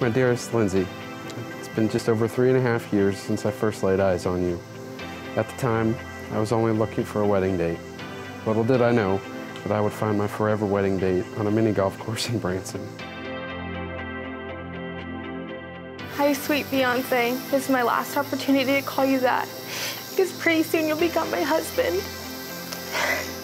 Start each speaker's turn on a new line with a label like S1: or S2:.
S1: My dearest Lindsey, it's been just over three and a half years since I first laid eyes on you. At the time, I was only looking for a wedding date. Little did I know that I would find my forever wedding date on a mini golf course in Branson.
S2: Hi, sweet fiance. This is my last opportunity to call you that. Because pretty soon you'll become my husband.